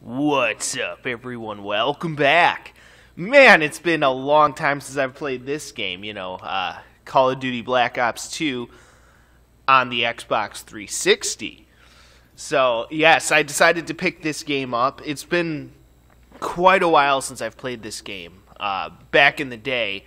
What's up, everyone? Welcome back. Man, it's been a long time since I've played this game. You know, uh, Call of Duty Black Ops 2 on the Xbox 360. So, yes, I decided to pick this game up. It's been quite a while since I've played this game. Uh, back in the day,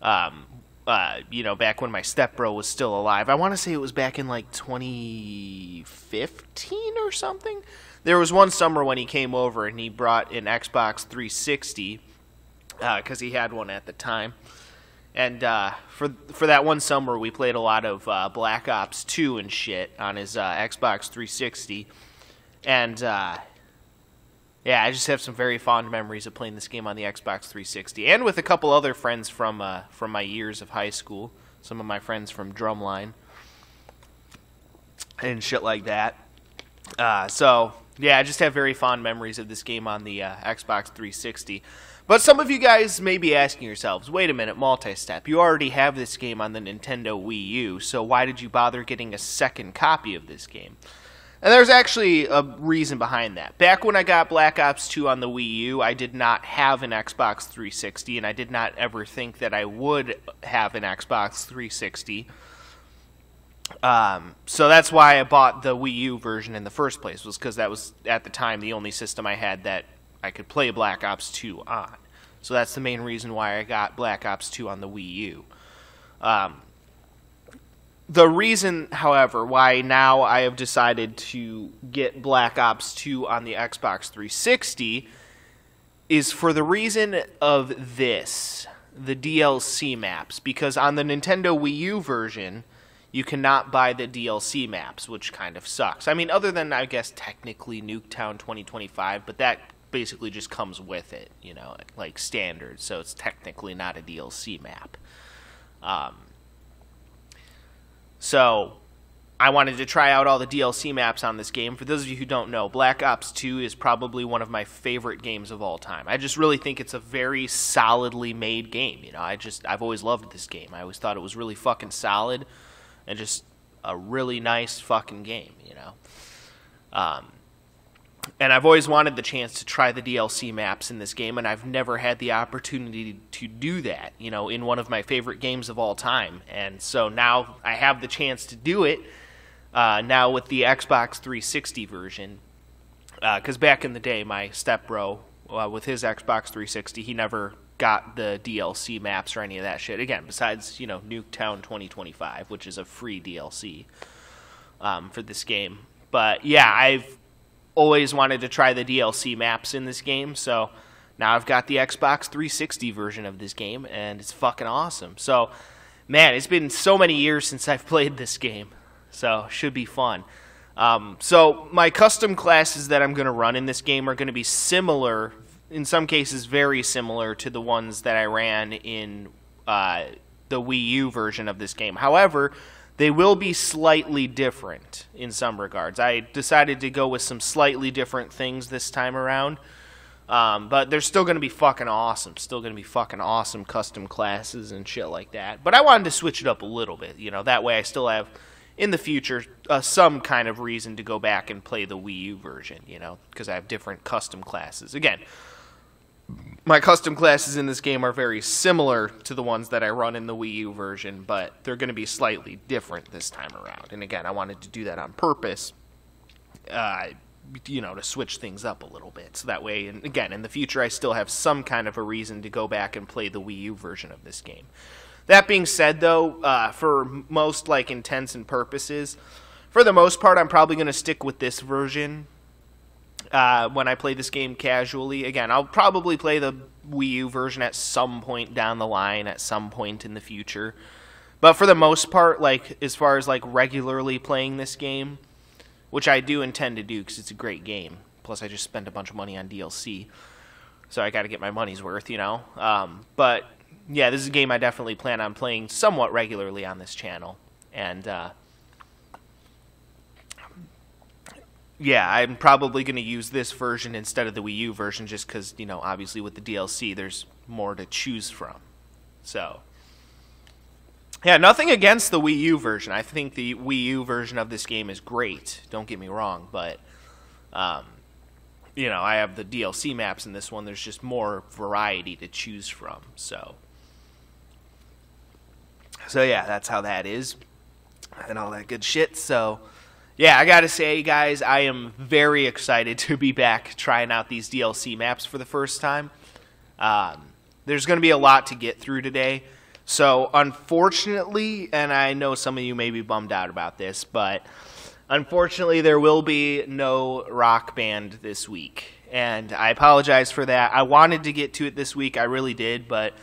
um, uh, you know, back when my stepbro was still alive. I want to say it was back in like 2015 or something. There was one summer when he came over and he brought an Xbox 360 because uh, he had one at the time. And uh, for for that one summer, we played a lot of uh, Black Ops 2 and shit on his uh, Xbox 360. And uh, yeah, I just have some very fond memories of playing this game on the Xbox 360, and with a couple other friends from uh, from my years of high school. Some of my friends from Drumline and shit like that. so yeah, I just have very fond memories of this game on the uh, Xbox 360. But some of you guys may be asking yourselves, wait a minute, multi-step, you already have this game on the Nintendo Wii U, so why did you bother getting a second copy of this game? And there's actually a reason behind that. Back when I got Black Ops 2 on the Wii U, I did not have an Xbox 360, and I did not ever think that I would have an Xbox 360 um, so that's why I bought the Wii U version in the first place, was because that was at the time the only system I had that I could play Black Ops 2 on. So that's the main reason why I got Black Ops 2 on the Wii U. Um, the reason, however, why now I have decided to get Black Ops 2 on the Xbox 360 is for the reason of this the DLC maps. Because on the Nintendo Wii U version, you cannot buy the DLC maps, which kind of sucks. I mean, other than I guess technically Nuketown 2025, but that basically just comes with it, you know, like standard. So it's technically not a DLC map. Um, so I wanted to try out all the DLC maps on this game. For those of you who don't know, Black Ops 2 is probably one of my favorite games of all time. I just really think it's a very solidly made game. You know, I just I've always loved this game. I always thought it was really fucking solid and just a really nice fucking game, you know. Um, and I've always wanted the chance to try the DLC maps in this game, and I've never had the opportunity to do that, you know, in one of my favorite games of all time. And so now I have the chance to do it. Uh, now with the Xbox 360 version, because uh, back in the day, my stepbro uh, with his Xbox 360, he never got the DLC maps or any of that shit. Again, besides you know Nuketown 2025, which is a free DLC um, for this game. But yeah, I've always wanted to try the DLC maps in this game, so now I've got the Xbox 360 version of this game, and it's fucking awesome. So, man, it's been so many years since I've played this game, so should be fun. Um, so my custom classes that I'm going to run in this game are going to be similar in some cases very similar to the ones that I ran in uh, the Wii U version of this game. However, they will be slightly different in some regards. I decided to go with some slightly different things this time around. Um, but they're still going to be fucking awesome. Still going to be fucking awesome custom classes and shit like that. But I wanted to switch it up a little bit. You know, that way I still have, in the future, uh, some kind of reason to go back and play the Wii U version, you know, because I have different custom classes. Again, my custom classes in this game are very similar to the ones that I run in the Wii U version, but they're going to be slightly different this time around. And again, I wanted to do that on purpose, uh, you know, to switch things up a little bit. So that way, and again, in the future, I still have some kind of a reason to go back and play the Wii U version of this game. That being said, though, uh, for most like intents and purposes, for the most part, I'm probably going to stick with this version uh, when I play this game casually. Again, I'll probably play the Wii U version at some point down the line, at some point in the future. But for the most part, like as far as like regularly playing this game, which I do intend to do because it's a great game. Plus, I just spent a bunch of money on DLC, so I got to get my money's worth, you know. Um, but yeah, this is a game I definitely plan on playing somewhat regularly on this channel, and uh, yeah, I'm probably going to use this version instead of the Wii U version just because, you know, obviously with the DLC, there's more to choose from. So, yeah, nothing against the Wii U version. I think the Wii U version of this game is great. Don't get me wrong, but um, you know, I have the DLC maps in this one. There's just more variety to choose from. So, so yeah, that's how that is, and all that good shit. So, yeah, I gotta say, guys, I am very excited to be back trying out these DLC maps for the first time. Um, there's to be a lot to get through today. So, unfortunately, and I know some of you may be bummed out about this, but unfortunately, there will be no rock band this week. And I apologize for that. I wanted to get to it this week, I really did, but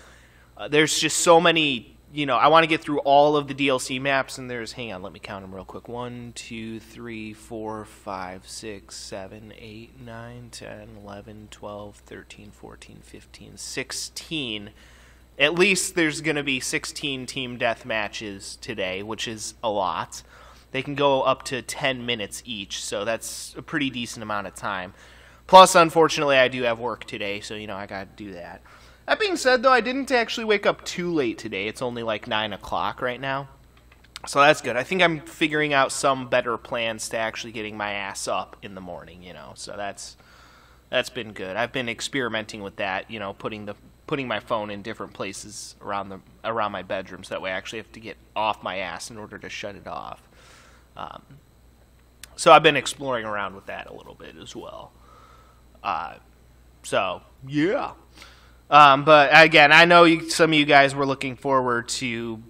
uh, there's just so many you know, I want to get through all of the DLC maps, and there's, hang on, let me count them real quick. 1, 2, 3, 4, 5, 6, 7, 8, 9, 10, 11, 12, 13, 14, 15, 16. At least there's going to be 16 team death matches today, which is a lot. They can go up to 10 minutes each, so that's a pretty decent amount of time. Plus, unfortunately, I do have work today, so, you know, I got to do that. That being said, though, I didn't actually wake up too late today. It's only like 9 o'clock right now. So that's good. I think I'm figuring out some better plans to actually getting my ass up in the morning, you know. So that's that's been good. I've been experimenting with that, you know, putting the putting my phone in different places around the around my bedroom so that way I actually have to get off my ass in order to shut it off. Um, so I've been exploring around with that a little bit as well. Uh, so yeah. Um, but again, I know you, some of you guys were looking forward to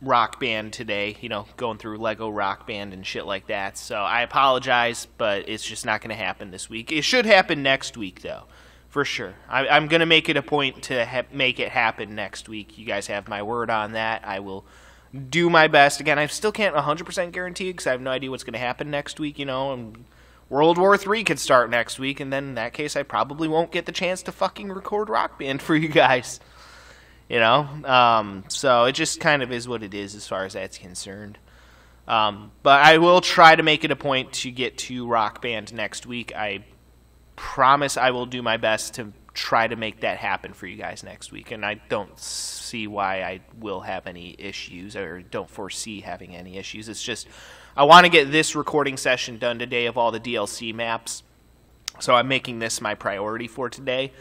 Rock Band today, you know, going through Lego Rock Band and shit like that. So I apologize, but it's just not going to happen this week. It should happen next week, though, for sure. I, am going to make it a point to ha- make it happen next week. You guys have my word on that. I will do my best. Again, I still can't 100% guarantee because I have no idea what's going to happen next week, you know, and World War III could start next week, and then in that case, I probably won't get the chance to fucking record Rock Band for you guys. You know? Um, so it just kind of is what it is as far as that's concerned. Um, but I will try to make it a point to get to Rock Band next week. I promise I will do my best to try to make that happen for you guys next week. And I don't see why I will have any issues or don't foresee having any issues. It's just I want to get this recording session done today of all the DLC maps. So I'm making this my priority for today.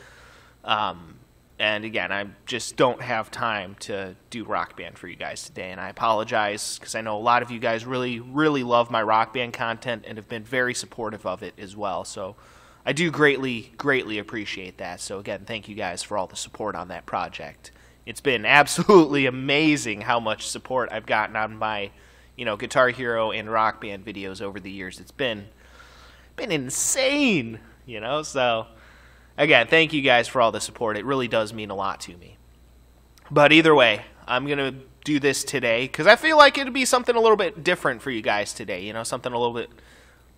Um, and again, I just don't have time to do Rock Band for you guys today. And I apologize because I know a lot of you guys really, really love my Rock Band content and have been very supportive of it as well. So I do greatly, greatly appreciate that. So again, thank you guys for all the support on that project. It's been absolutely amazing how much support I've gotten on my you know, Guitar Hero and Rock Band videos over the years. It's been been insane, you know. So again, thank you guys for all the support. It really does mean a lot to me. But either way, I'm gonna do this today because I feel like it'd be something a little bit different for you guys today. You know, something a little bit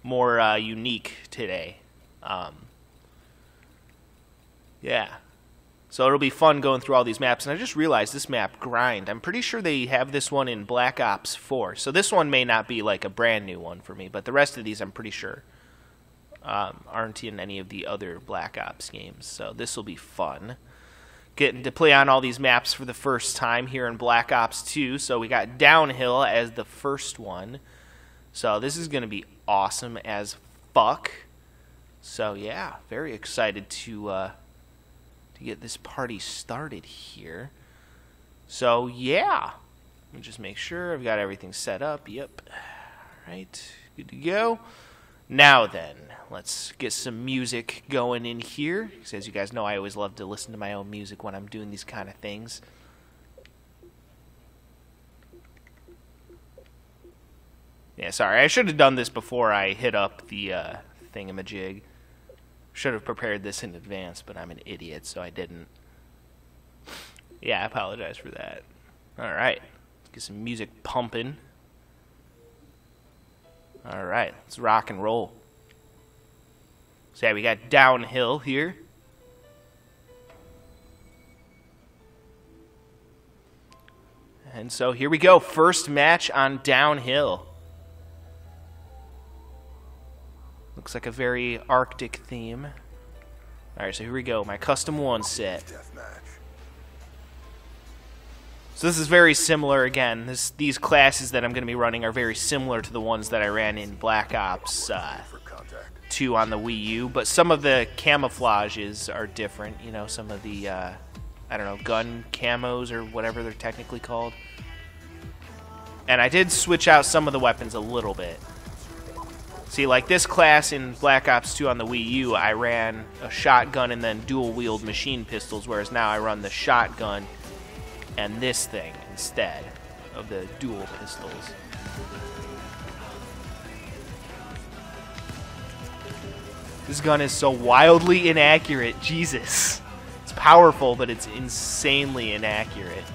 more uh, unique today. Um, yeah. So it'll be fun going through all these maps. And I just realized this map, Grind, I'm pretty sure they have this one in Black Ops 4. So this one may not be like a brand new one for me, but the rest of these I'm pretty sure um, aren't in any of the other Black Ops games. So this will be fun. Getting to play on all these maps for the first time here in Black Ops 2. So we got Downhill as the first one. So this is going to be awesome as fuck. So yeah, very excited to... Uh, get this party started here. So, yeah. Let me just make sure I've got everything set up. Yep. All right. Good to go. Now then, let's get some music going in here. Because as you guys know, I always love to listen to my own music when I'm doing these kind of things. Yeah, sorry. I should have done this before I hit up the uh, thingamajig. Should have prepared this in advance, but I'm an idiot, so I didn't. Yeah, I apologize for that. Alright, get some music pumping. Alright, let's rock and roll. So yeah, we got downhill here. And so here we go. First match on downhill. Looks like a very Arctic theme. Alright, so here we go. My custom one set. So this is very similar, again, this, these classes that I'm going to be running are very similar to the ones that I ran in Black Ops uh, 2 on the Wii U, but some of the camouflages are different. You know, some of the, uh, I don't know, gun camos or whatever they're technically called. And I did switch out some of the weapons a little bit. See, like this class in Black Ops 2 on the Wii U, I ran a shotgun and then dual-wield machine pistols, whereas now I run the shotgun and this thing instead of the dual pistols. This gun is so wildly inaccurate. Jesus. It's powerful, but it's insanely inaccurate.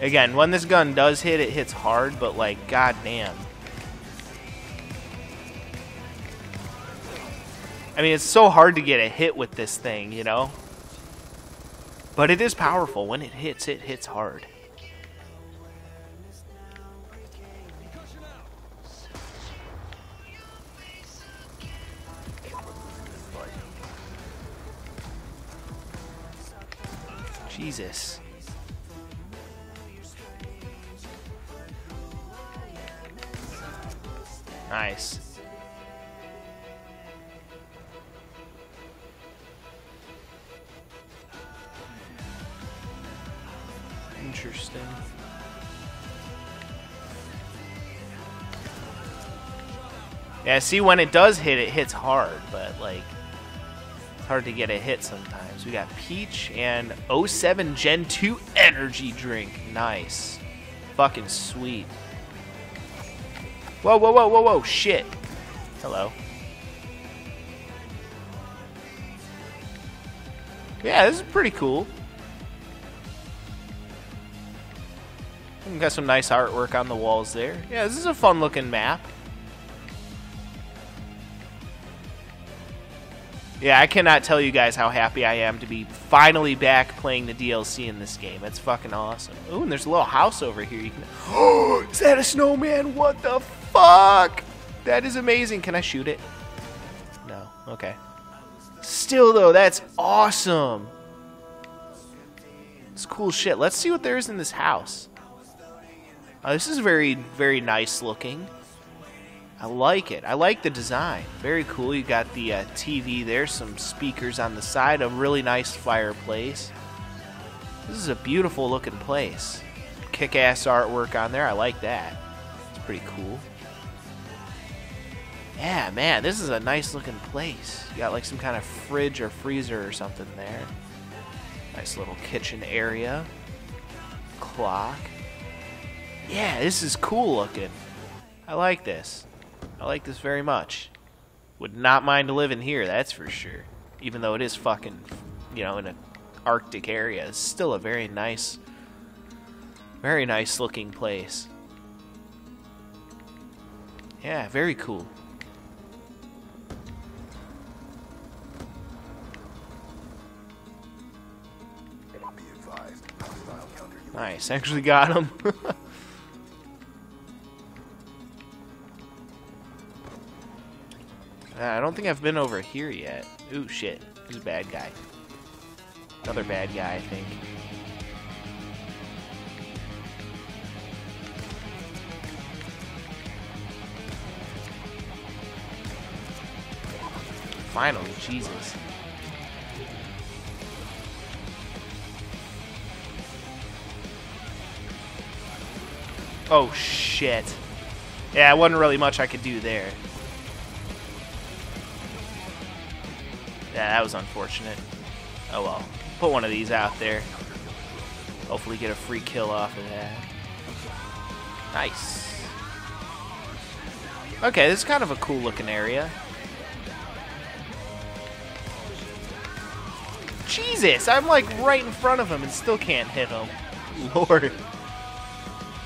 Again, when this gun does hit, it hits hard, but like, goddamn. I mean, it's so hard to get a hit with this thing, you know? But it is powerful. When it hits, it hits hard. Jesus. Nice. Interesting. Yeah, see, when it does hit, it hits hard, but, like, it's hard to get a hit sometimes. We got Peach and 07 Gen 2 energy drink. Nice. Fucking sweet. Whoa, whoa, whoa, whoa, whoa, shit. Hello. Yeah, this is pretty cool. Got some nice artwork on the walls there. Yeah, this is a fun looking map. Yeah, I cannot tell you guys how happy I am to be finally back playing the DLC in this game. It's fucking awesome. Ooh, and there's a little house over here. You can. Oh, is that a snowman? What the fuck? That is amazing. Can I shoot it? No. Okay. Still though, that's awesome. It's cool shit. Let's see what there is in this house. Uh, this is very, very nice looking. I like it. I like the design. Very cool. You got the uh, TV there, some speakers on the side, a really nice fireplace. This is a beautiful looking place. Kick ass artwork on there. I like that. It's pretty cool. Yeah, man, this is a nice looking place. You got like some kind of fridge or freezer or something there. Nice little kitchen area. Clock. Yeah, this is cool looking. I like this. I like this very much. Would not mind living here, that's for sure. Even though it is fucking, you know, in an arctic area, it's still a very nice, very nice looking place. Yeah, very cool. Nice, actually got him. don't think I've been over here yet. Ooh, shit. He's a bad guy. Another bad guy, I think. Finally, Jesus. Oh, shit. Yeah, it wasn't really much I could do there. Yeah, that was unfortunate. Oh well. Put one of these out there. Hopefully get a free kill off of that. Nice. Okay, this is kind of a cool looking area. Jesus, I'm like right in front of him and still can't hit him. Lord.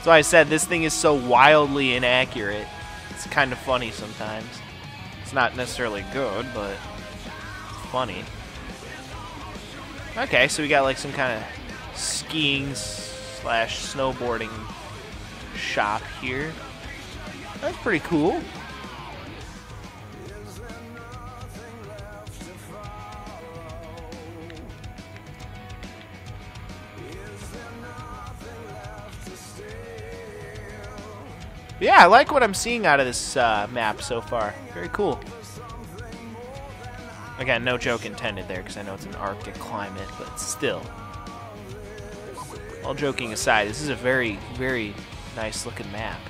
So I said this thing is so wildly inaccurate. It's kind of funny sometimes. It's not necessarily good, but funny. Okay, so we got like some kind of skiing slash snowboarding shop here. That's pretty cool. yeah, I like what I'm seeing out of this uh, map so far. Very cool. Again, no joke intended there, because I know it's an Arctic climate, but still. All joking aside, this is a very, very nice looking map.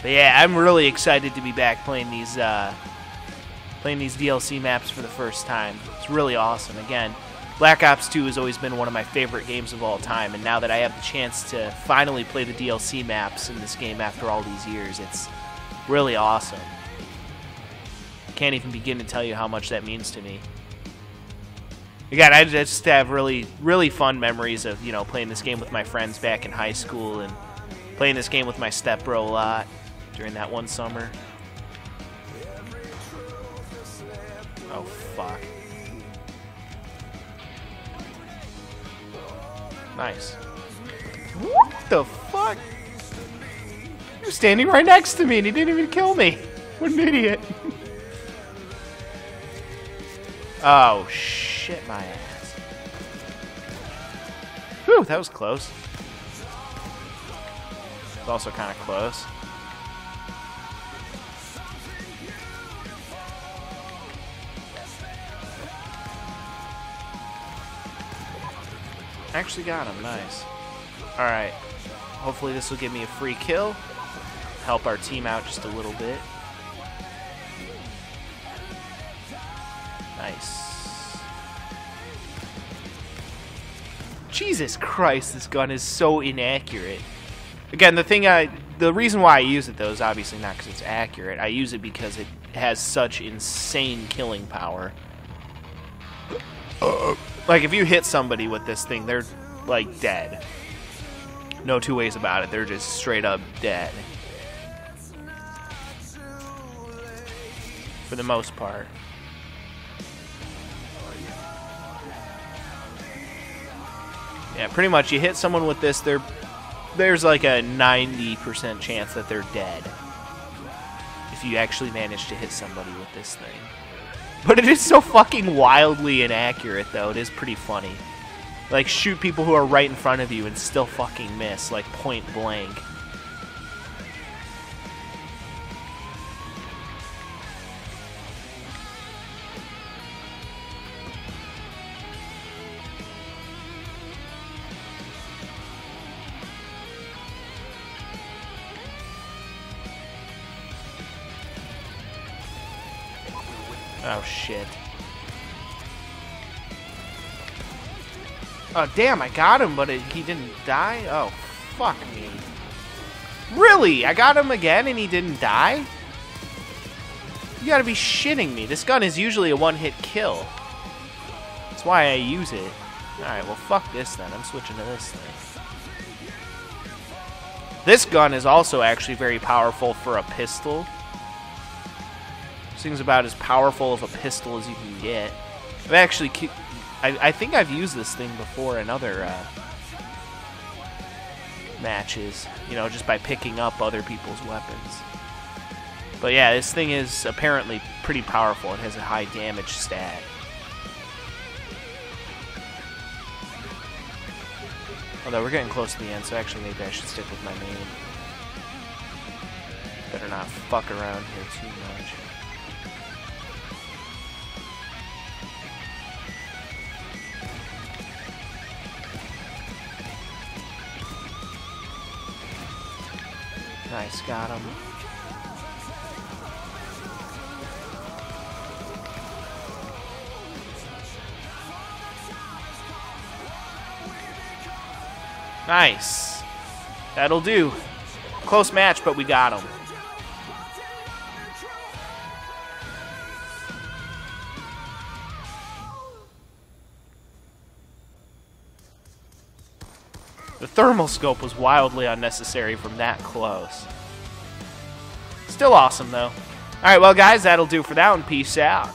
But yeah, I'm really excited to be back playing these uh, playing these DLC maps for the first time. It's really awesome. Again, Black Ops 2 has always been one of my favorite games of all time, and now that I have the chance to finally play the DLC maps in this game after all these years, it's really awesome. Can't even begin to tell you how much that means to me. Again, I just have really, really fun memories of, you know, playing this game with my friends back in high school and playing this game with my stepbro a lot during that one summer. Oh, fuck. Nice. What the fuck? He was standing right next to me and he didn't even kill me. What an idiot. oh, shit my ass. Whew, that was close. It's also kind of close. Actually got him, nice. Alright, hopefully this will give me a free kill. Help our team out just a little bit. Nice. Jesus Christ, this gun is so inaccurate. Again, the thing I, the reason why I use it though is obviously not because it's accurate. I use it because it has such insane killing power. Uh. Like, if you hit somebody with this thing, they're, like, dead. No two ways about it. They're just straight up dead. For the most part. Yeah, pretty much. You hit someone with this, they're there's like a 90% chance that they're dead. If you actually manage to hit somebody with this thing. But it is so fucking wildly inaccurate, though. It is pretty funny. Like, shoot people who are right in front of you and still fucking miss, like, point blank. Oh, shit. Oh, damn, I got him, but it, he didn't die? Oh, fuck me. Really? I got him again and he didn't die? You gotta be shitting me. This gun is usually a one-hit kill. That's why I use it. Alright, well, fuck this then. I'm switching to this thing. This gun is also actually very powerful for a pistol. Thing's about as powerful of a pistol as you can get. I've actually... I, I think I've used this thing before in other uh, matches. You know, just by picking up other people's weapons. But yeah, this thing is apparently pretty powerful. It has a high damage stat. Although we're getting close to the end, so actually maybe I should stick with my main. Better not fuck around here too much. Nice, got him. Nice. That'll do. Close match, but we got him. Thermal scope was wildly unnecessary from that close. Still awesome, though. Alright, well, guys, that'll do for that one. Peace out.